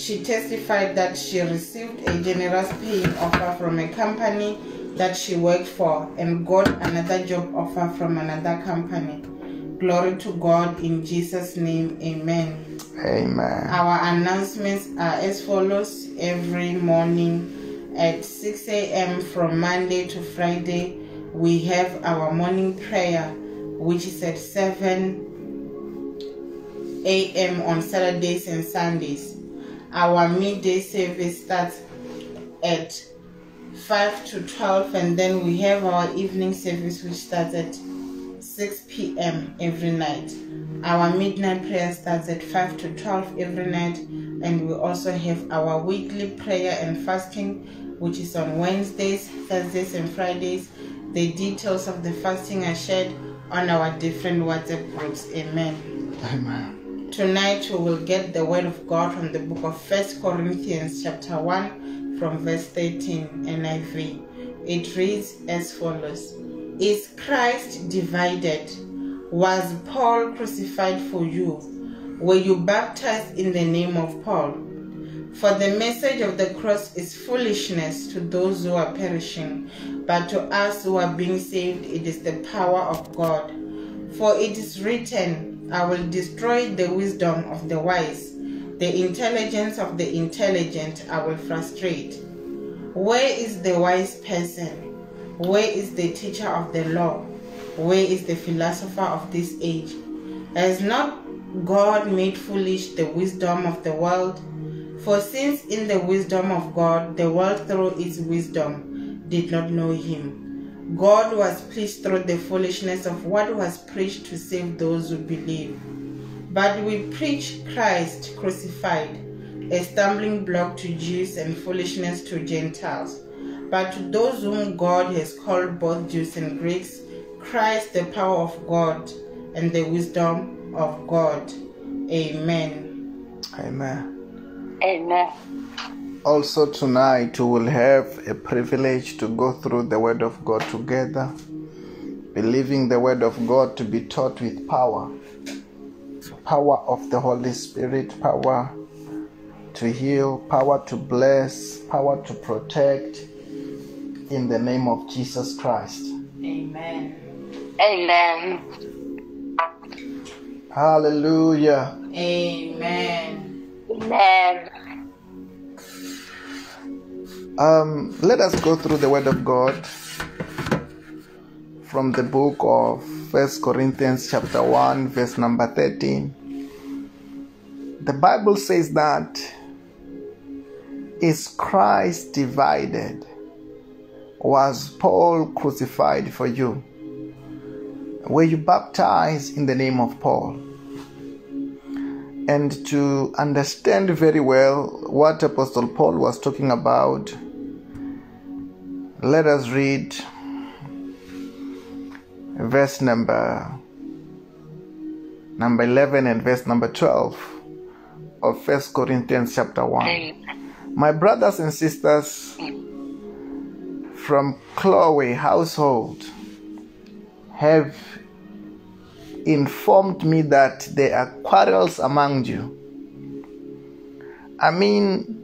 She testified that she received a generous paying offer from a company that she worked for and got another job offer from another company. Glory to God in Jesus' name. Amen. Amen. Our announcements are as follows every morning at 6 a.m. from Monday to Friday. We have our morning prayer, which is at 7 a.m. on Saturdays and Sundays. Our midday service starts at 5 to 12, and then we have our evening service, which starts at 6 p.m. every night. Our midnight prayer starts at 5 to 12 every night, and we also have our weekly prayer and fasting, which is on Wednesdays, Thursdays, and Fridays. The details of the fasting are shared on our different WhatsApp groups. Amen. Amen. Tonight we will get the word of God from the book of First Corinthians chapter 1 from verse 13 NIV. It reads as follows Is Christ divided? Was Paul crucified for you? Were you baptized in the name of Paul? For the message of the cross is foolishness to those who are perishing, but to us who are being saved, it is the power of God. For it is written, I will destroy the wisdom of the wise, the intelligence of the intelligent I will frustrate. Where is the wise person? Where is the teacher of the law? Where is the philosopher of this age? Has not God made foolish the wisdom of the world? For since in the wisdom of God, the world through its wisdom did not know him, God was pleased through the foolishness of what was preached to save those who believe. But we preach Christ crucified, a stumbling block to Jews and foolishness to Gentiles. But to those whom God has called both Jews and Greeks, Christ the power of God and the wisdom of God. Amen. Amen. Amen. Also, tonight we will have a privilege to go through the Word of God together, believing the Word of God to be taught with power power of the Holy Spirit, power to heal, power to bless, power to protect in the name of Jesus Christ. Amen. Amen. Hallelujah. Amen. Amen. Um, let us go through the Word of God from the book of First Corinthians chapter 1 verse number 13. The Bible says that is Christ divided? Was Paul crucified for you? Were you baptized in the name of Paul? And to understand very well what Apostle Paul was talking about, let us read verse number number 11 and verse number 12 of First Corinthians chapter 1. My brothers and sisters from Chloe household have informed me that there are quarrels among you. I mean,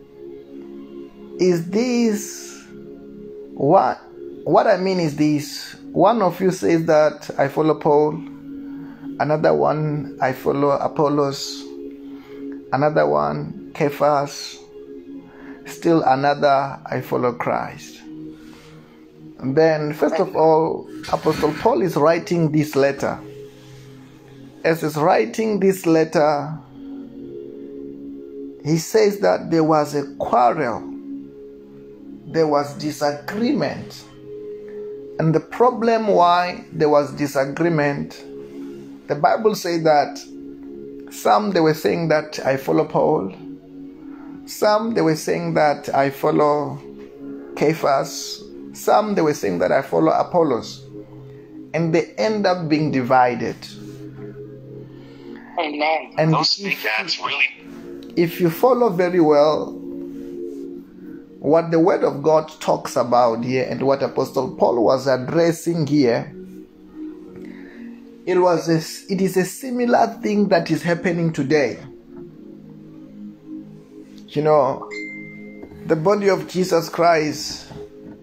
is this what? What I mean is this: one of you says that I follow Paul, another one I follow Apollos, another one Cephas, still another I follow Christ. And then, first of all, Apostle Paul is writing this letter. As he's writing this letter, he says that there was a quarrel, there was disagreement. And the problem why there was disagreement, the Bible says that some they were saying that I follow Paul, some they were saying that I follow Cephas, some they were saying that I follow Apollos, and they end up being divided. Amen. And Those speak ads really if you follow very well what the word of God talks about here and what Apostle Paul was addressing here, it was a, it is a similar thing that is happening today. You know, the body of Jesus Christ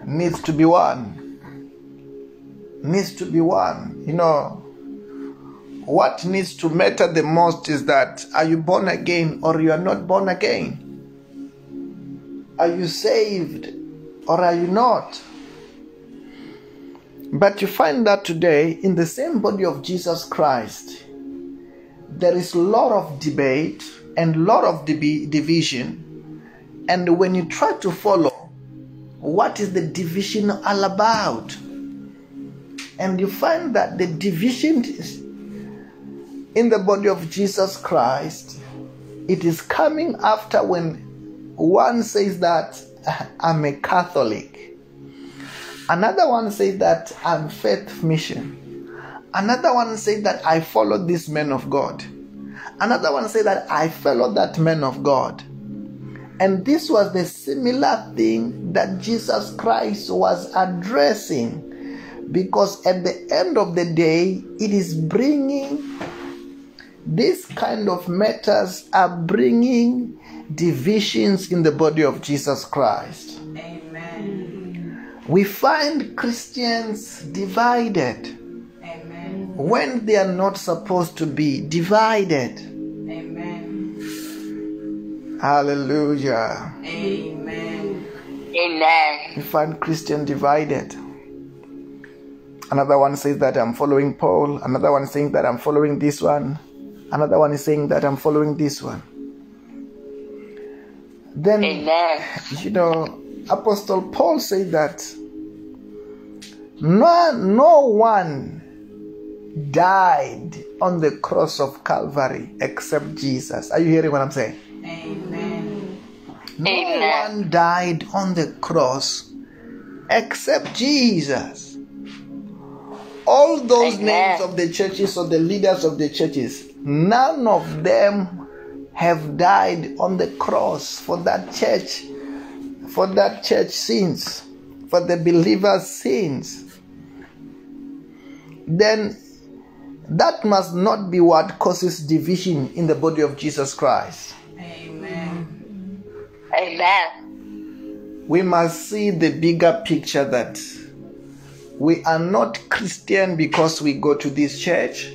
needs to be one. Needs to be one. You know, what needs to matter the most is that are you born again or you are not born again? Are you saved or are you not? But you find that today in the same body of Jesus Christ, there is a lot of debate and a lot of division. And when you try to follow, what is the division all about? And you find that the division is in the body of Jesus Christ, it is coming after when one says that I'm a Catholic. Another one says that I'm faith mission. Another one says that I follow this man of God. Another one says that I follow that man of God. And this was the similar thing that Jesus Christ was addressing. Because at the end of the day, it is bringing these kind of matters are bringing divisions in the body of Jesus Christ. Amen. We find Christians divided Amen. when they are not supposed to be divided. Amen. Hallelujah. Amen. Amen. We find Christian divided. Another one says that I'm following Paul. Another one saying that I'm following this one. Another one is saying that I'm following this one. Then, Amen. you know, Apostle Paul said that no, no one died on the cross of Calvary except Jesus. Are you hearing what I'm saying? Amen. No Amen. one died on the cross except Jesus. All those Amen. names of the churches or the leaders of the churches, none of them have died on the cross for that church, for that church sins, for the believers' sins. Then that must not be what causes division in the body of Jesus Christ. Amen. Amen. we must see the bigger picture that we are not Christian because we go to this church,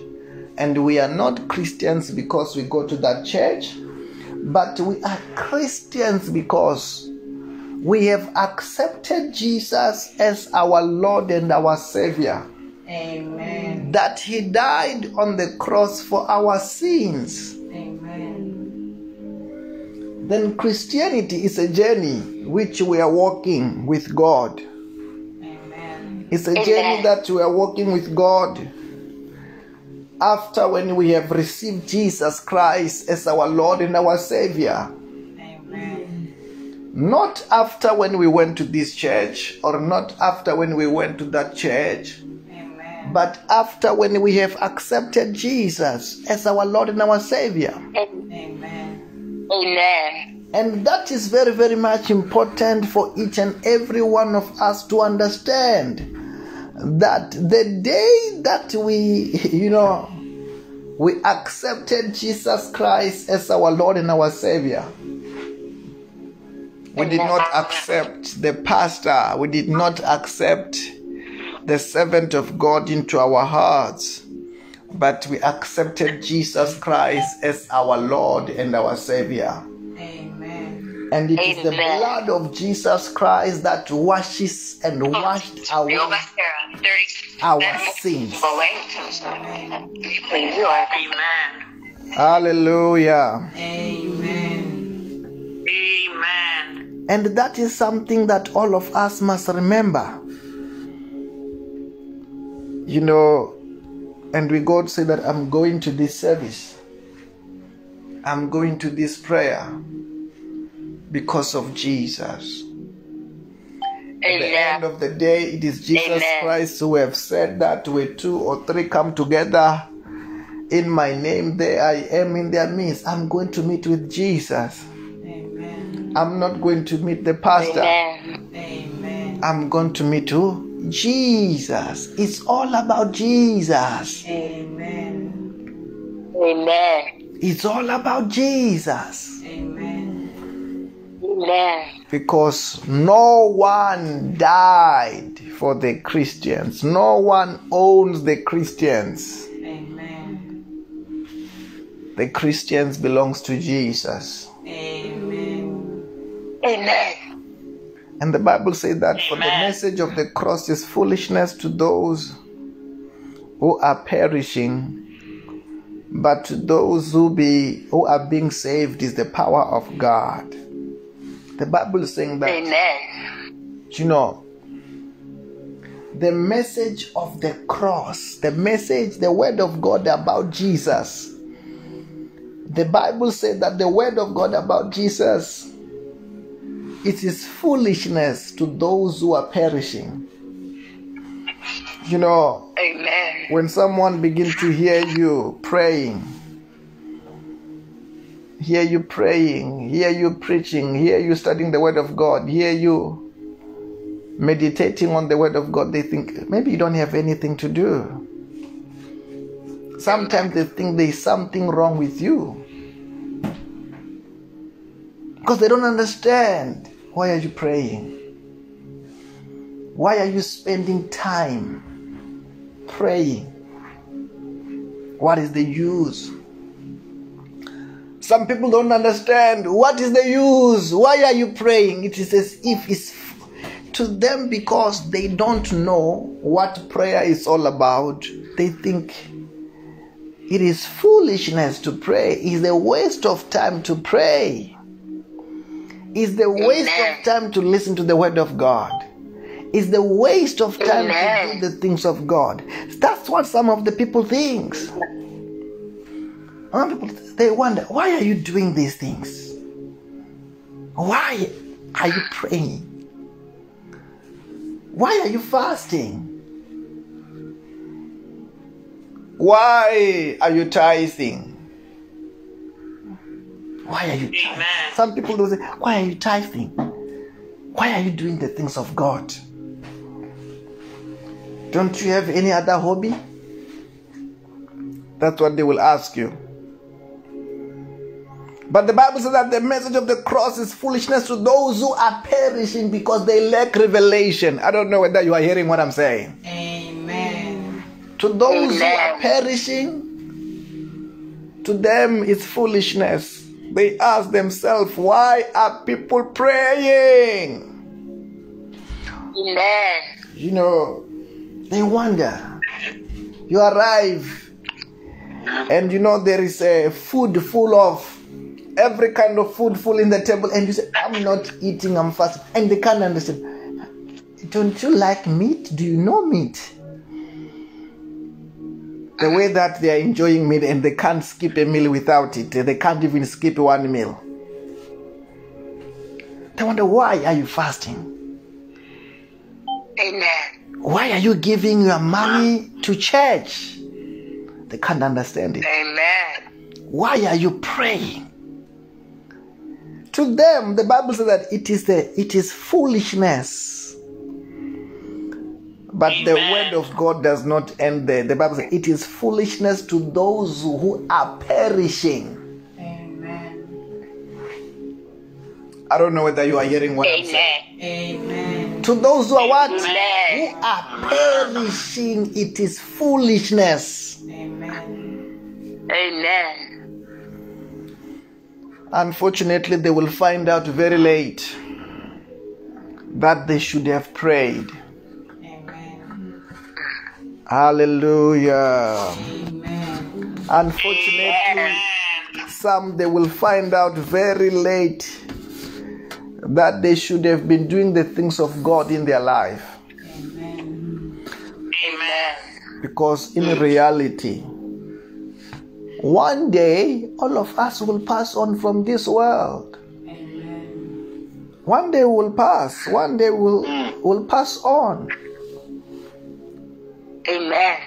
and we are not Christians because we go to that church, but we are Christians because we have accepted Jesus as our Lord and our Savior, Amen. that He died on the cross for our sins. Amen. Then Christianity is a journey which we are walking with God. Amen. It's a Amen. journey that we are walking with God after when we have received Jesus Christ as our Lord and our Savior. Amen. Not after when we went to this church or not after when we went to that church, Amen. but after when we have accepted Jesus as our Lord and our Savior. Amen. Amen. And that is very, very much important for each and every one of us to understand that the day that we, you know, we accepted Jesus Christ as our Lord and our Savior, we did not accept the pastor, we did not accept the servant of God into our hearts, but we accepted Jesus Christ as our Lord and our Savior. Amen. And it is the blood of Jesus Christ that washes and washed away Go back there. 30. our Then- sins. Away. Please, you are. Amen. Hallelujah. Amen. Amen. And that is something that all of us must remember. You know, and we God say that I'm going to this service. I'm going to this prayer because of Jesus. At the end of the day, it is Jesus Amen. Christ who have said that where two or three come together in my name, there I am in their midst. I'm going to meet with Jesus. Amen. I'm not going to meet the pastor. Amen. Amen. I'm going to meet who? Jesus. It's all about Jesus. Amen. Amen. It's all about Jesus. Amen. Amen. because no one died for the Christians. No one owns the Christians. Amen. The Christians belongs to Jesus. Amen. Amen. And the Bible says that for the message of the cross is foolishness to those who are perishing, but to those who be who are being saved is the power of God. The Bible is saying that Amen. you know the message of the cross, the message, the word of God about Jesus. The Bible said that the word of God about Jesus it is foolishness to those who are perishing. You know, Amen. when someone begins to hear you praying, hear you praying, hear you preaching, hear you studying the word of God, hear you meditating on the word of God, they think maybe you don't have anything to do. Sometimes they think there's something wrong with you. Because they don't understand. Why are you praying? Why are you spending time praying? What is the use? Some people don't understand. What is the use? Why are you praying? It is as if it's to them because they don't know what prayer is all about. They think it is foolishness to pray. It's a waste of time to pray. It's the waste Amen. of time to listen to the word of God. It's the waste of time to do the things of God. That's what some of the people think. Some people they wonder, why are you doing these things? Why are you praying? Why are you fasting? Why are you tithing? Why are you tithing? Some people will say, Why are you tithing? Why are you doing the things of God? Don't you have any other hobby? That's what they will ask you. But the Bible says that the message of the cross is foolishness to those who are perishing because they lack revelation. I don't know whether you are hearing what I'm saying. Amen. To those who are perishing, to them it's foolishness. They ask themselves, why are people praying? Amen. You know, they wonder. You arrive, and you know there is a food full of every kind of food full in the table, and you say, I'm not eating, I'm fasting. And they can't understand. Don't you like meat? Do you know meat? The way that they are enjoying meat and they can't skip a meal without it. They can't even skip one meal. They wonder why are you fasting? Amen. Why are you giving your money to church? They can't understand it. Amen. Why are you praying? To them, the Bible says that it is the it is foolishness. But the word of God does not end there. The Bible says it is foolishness to those who are perishing. Amen. I don't know whether you are hearing what I'm saying. Amen. Amen. To those who are what? Amen. Who are perishing, it is foolishness. Amen. Amen. Unfortunately, they will find out very late that they should have prayed. Amen. Hallelujah. Amen. Unfortunately, some they will find out very late that they should have been doing the things of God in their life. Amen. Amen. Because in reality, one day all of us will pass on from this world. Amen. One day will pass. One day will will pass on. Amen.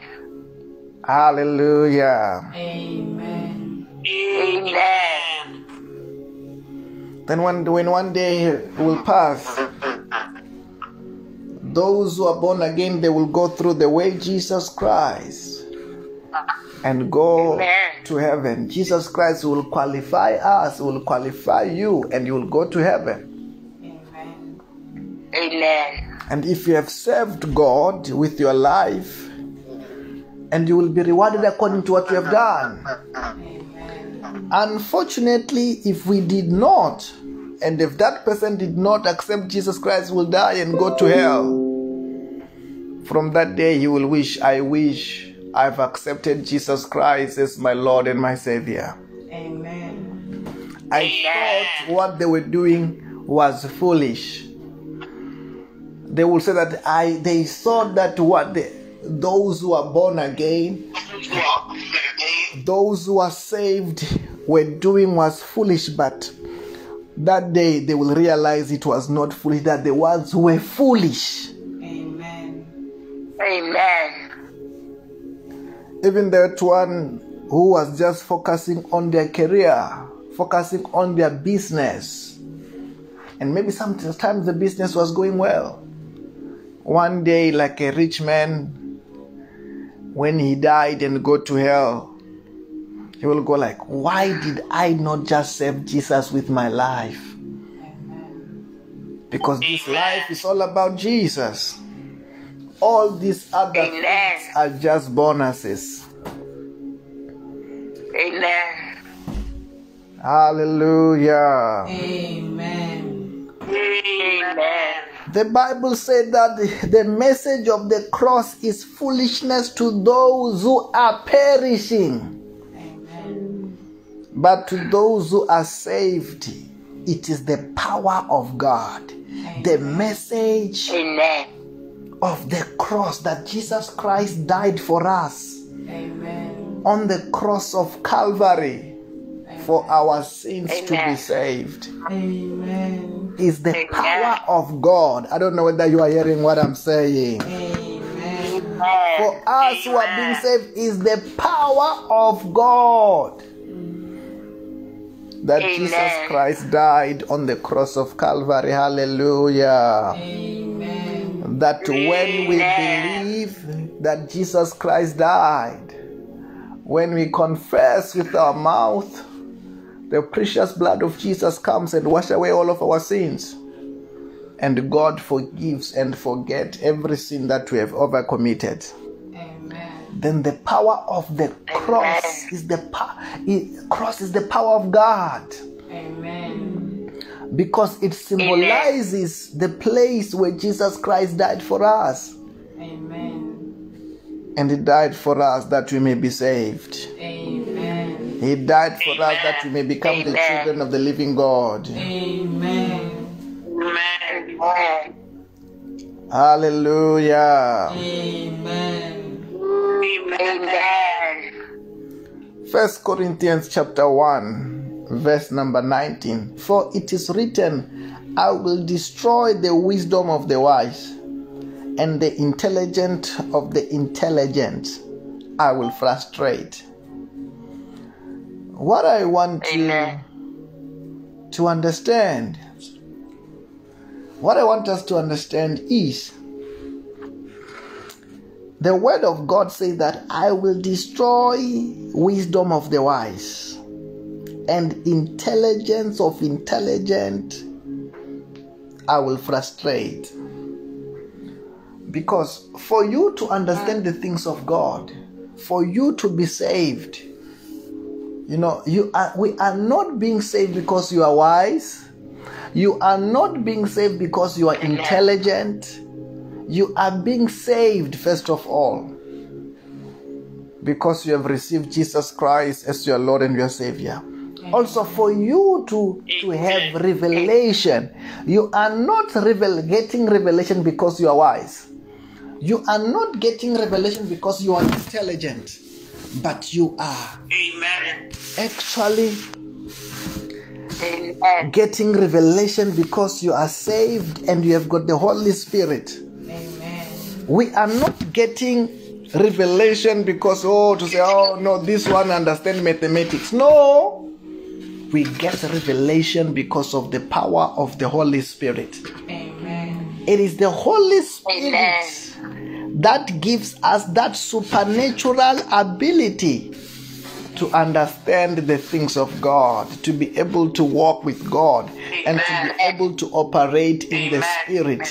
Hallelujah. Amen. Amen. Then when when one day will pass, those who are born again they will go through the way Jesus Christ and go Amen. to heaven. Jesus Christ will qualify us, will qualify you, and you will go to heaven. Amen. And if you have served God with your life, and you will be rewarded according to what you have done. Unfortunately, if we did not, and if that person did not accept Jesus Christ, will die and go to hell. From that day, he will wish, I wish I've accepted Jesus Christ as my Lord and my Savior. Amen. I Amen. thought what they were doing was foolish. They will say that I they thought that what they, those who are born again, those who are saved were doing was foolish, but that day they will realize it was not foolish, that the ones who were foolish. Amen. Amen. Even that one who was just focusing on their career, focusing on their business, and maybe sometimes the business was going well. One day, like a rich man, when he died and go to hell, he will go like, "Why did I not just serve Jesus with my life?" Because this life is all about Jesus. All these other Amen. things are just bonuses. Amen. Hallelujah. Amen. Amen. The Bible said that the, the message of the cross is foolishness to those who are perishing. Amen. But to those who are saved, it is the power of God. The message Amen. Of the cross that Jesus Christ died for us Amen. on the cross of Calvary for our sins to be saved. Amen. Is the Amen. power of God. I don't know whether you are hearing what I'm saying. Amen. For us who are being saved is the power of God. That Amen. Jesus Christ died on the cross of Calvary. Hallelujah. Amen. That when we believe that Jesus Christ died, when we confess with our mouth, the precious blood of Jesus comes and wash away all of our sins. And God forgives and forget every sin that we have ever committed Amen. then the power of the cross is the power cross is the power of God Amen. Because it symbolizes the place where Jesus Christ died for us Amen. and he died for us that we may be saved Amen. he died for us that we may become the children of the living God Amen. Amen. hallelujah Amen. Amen. First Corinthians chapter 1 verse number 19 for it is written I will destroy the wisdom of the wise and the intelligent of the intelligent. I will frustrate. What I want Amen. you to understand what I want us to understand is the word of God says that I will destroy wisdom of the wise and intelligence of intelligent I will frustrate. Because for you to understand the things of God, for you to be saved, you know, you are we are not being saved because you are wise. You are not being saved because you are intelligent. You are being saved, first of all, because you have received Jesus Christ as your Lord and your Savior. Mm-hmm. Also, for you to, to have revelation, you are not revel- getting revelation because you are wise. You are not getting revelation because you are intelligent, but you are Amen. actually Amen. getting revelation because you are saved and you have got the Holy Spirit. Amen. we are not getting revelation because oh to say oh no this one understand mathematics no we get revelation because of the power of the holy spirit Amen. it is the holy spirit that gives us that supernatural ability to understand the things of God, to be able to walk with God, and to be able to operate in the Spirit.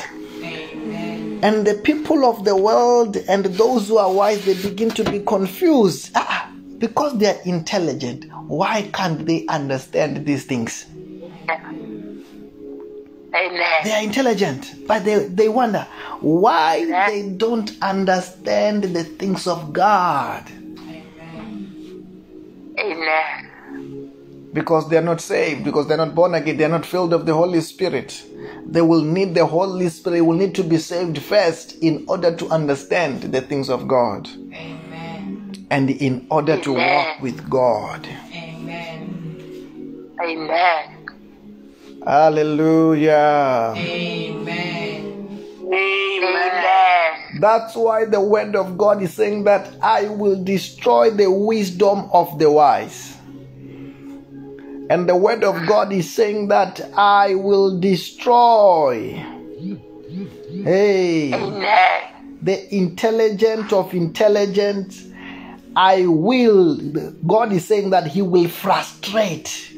Amen. And the people of the world and those who are wise, they begin to be confused. Ah, because they are intelligent, why can't they understand these things? Amen. They are intelligent, but they, they wonder why Yeah. they don't understand the things of God. Amen. Because they are not saved, because they're not born again, they're not filled of the Holy Spirit. They will need the Holy Spirit, they will need to be saved first in order to understand the things of God Amen. And in order to walk with God. Amen. Amen. Hallelujah. Amen. Amen. That's why the word of God is saying that I will destroy the wisdom of the wise. And the word of God is saying that I will destroy. Hey, Amen. the intelligent of intelligence. I will. God is saying that He will frustrate.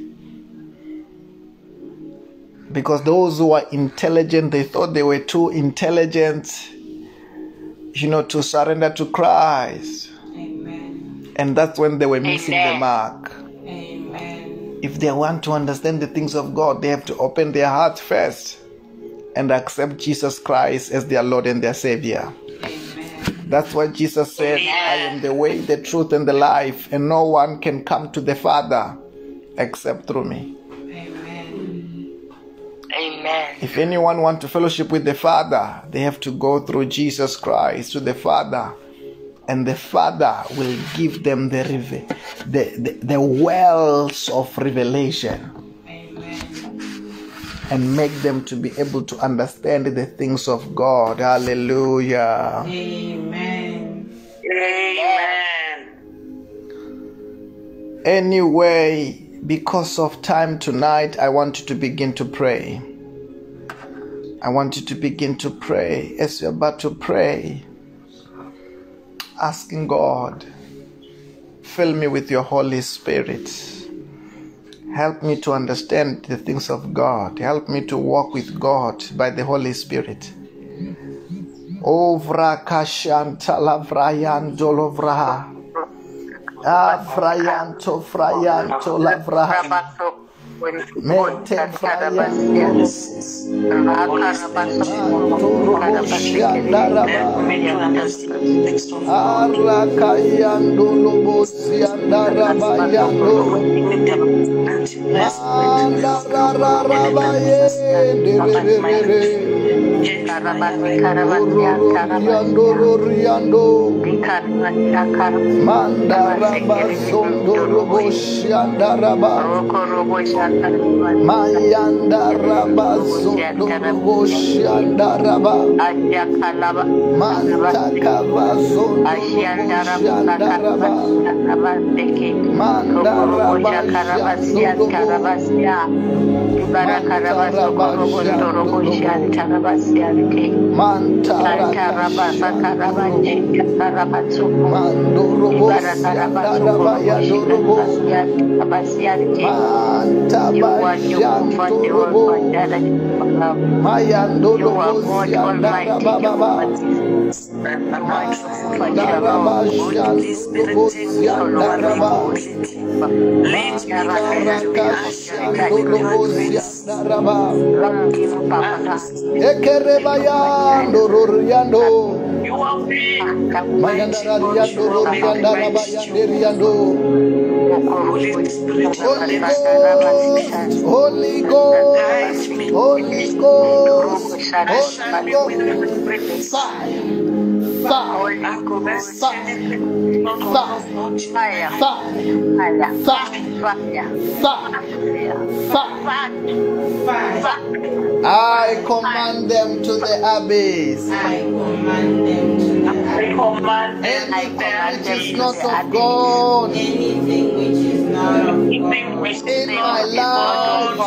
Because those who are intelligent, they thought they were too intelligent, you know, to surrender to Christ. Amen. And that's when they were missing the mark. Amen. If they want to understand the things of God, they have to open their heart first and accept Jesus Christ as their Lord and their Savior. That's why Jesus said, I am the way, the truth, and the life, and no one can come to the Father except through me. Amen. Amen. If anyone want to fellowship with the Father, they have to go through Jesus Christ to the Father, and the Father will give them the the, the, the wells of revelation Amen. And make them to be able to understand the things of God. Hallelujah. Amen. Amen. Anyway, because of time tonight, I want you to begin to pray. I want you to begin to pray. As you're about to pray, asking God, fill me with your Holy Spirit. Help me to understand the things of God. Help me to walk with God by the Holy Spirit. Ovra kashanta lavrayan dolovraha. Afrayanto frayanto ah, lavraha. Mente frayanto. Arakayando darabayando mandarararabaye dererere Orororiando roriando. Mandarabasondo roboshiandaraba. Mayandarabasondo roboshiandaraba. Mantakavasondo roboshiandaraba. Mayando roboshiandaraba. Ekerebayando roriando. Mayandarariando roriandarabayanderiando. Holy Ghost, Holy Ghost, Holy Ghost, Holy Ghost, fire, fire, fire, fire, fire, fire. I command them to the abyss. I command them to the Anything which is not of God. Anything which is not of God. in my life,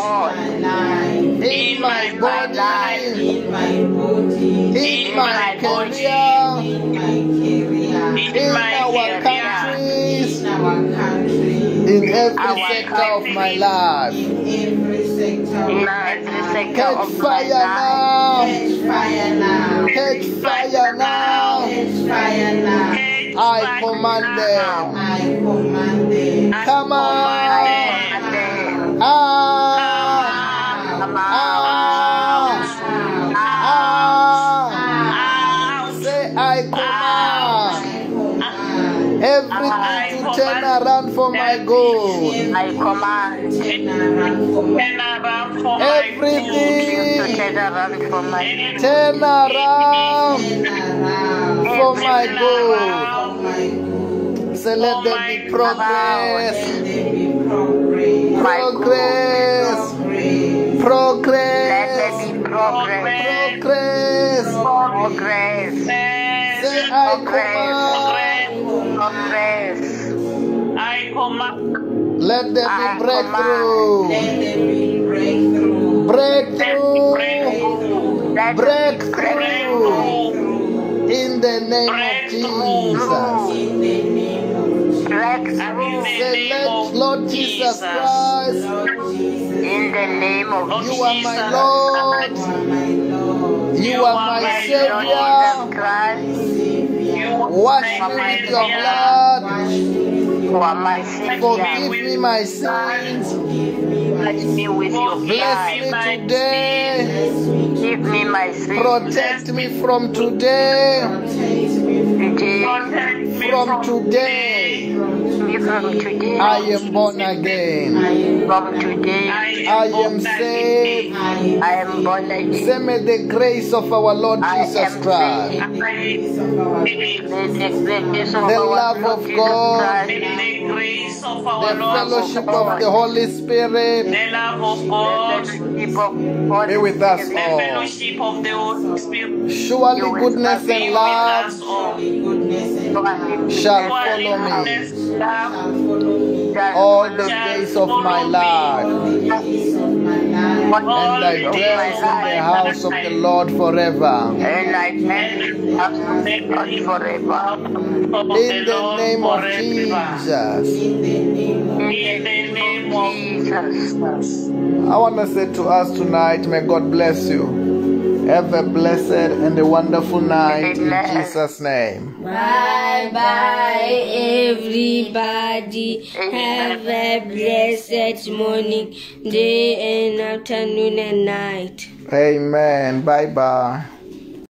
in my body, in my body, in my career, in my career, in our in every sector of my life. in every sector of my life. sector Catch fire now. Catch fire now. Catch fire now. Catch fire now. I command them. I command them. Come on. For my good. I command Turn around for my turn around for my Everything. turn around for my good. Turn around for my good. around. for my good. Say, let there be progress. Let there be progress. Progress. Progress. Let there Progress. be progress. Progress. Progress. Say, I command. Progress. Command. Let there be ah, breakthrough. Let there be breakthrough. Breakthrough. In the name of Jesus. In the name of Jesus. breakthrough. Say, let Lord Jesus Christ, In the name of you are my Jesus. Lord. you are my Lord. You are my Savior. Wash me with your blood. Are my Savior. Forgive me my sins. Give me my Bless me with your Bless me today. Give me my sins. Protect me from today. Protect me Today. From today, Me from today. I am born again. I am From today. I am saved. I am born again. Say, may the grace of our Lord Jesus Christ, saved. praise of our May the grace of The our love of God, the grace of the our Lord, fellowship of the Holy Spirit the love of God, fellowship of God be with us the all. fellowship of the Holy Spirit Surely goodness be and love us all. goodness and mercy shall follow me goodness, love, shall follow me all the days of my life, all the days of my life. and I dwell in the house of the Lord forever. and I thank God forever. In the name of Jesus. In the name of In the name of Jesus. I want to say to us tonight, may God bless you. Have a blessed and a wonderful night in Jesus' name. Bye bye, everybody. Have a blessed morning, day, and afternoon and night. Amen. Bye bye.